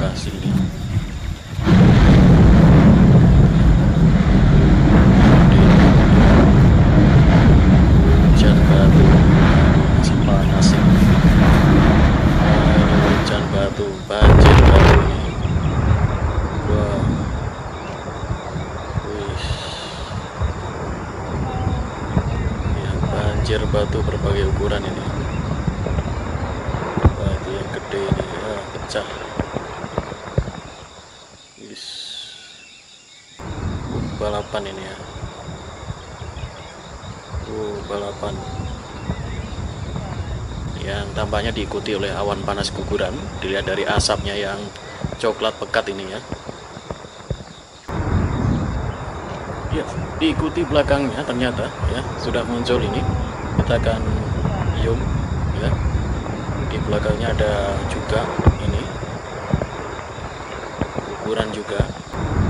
bagasi eh, ini ya, batu batu berbagai ukuran ini. Batu yang gede ini. Ya, pecah. Uh, balapan ini ya. Uh, balapan. Yang tampaknya diikuti oleh awan panas guguran. Dilihat dari asapnya yang coklat pekat ini ya. Ya diikuti belakangnya ternyata ya. Sudah muncul ini. Kita akan zoom ya. Di belakangnya ada juga ini ukuran juga.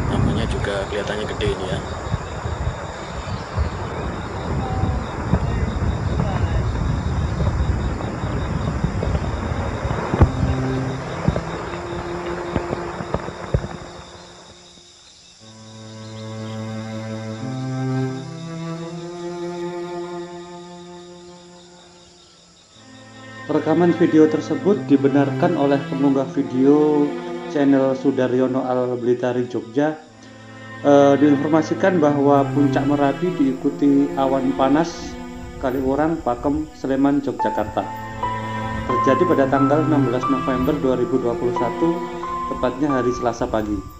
Namanya juga kelihatannya gede ini ya. Rekaman video tersebut dibenarkan oleh pengunggah video channel Sudaryono Al Blitari Jogja. E, diinformasikan bahwa puncak Merapi diikuti awan panas Kaliurang, Pakem, Sleman, Yogyakarta. Terjadi pada tanggal 16 November 2021, tepatnya hari Selasa pagi.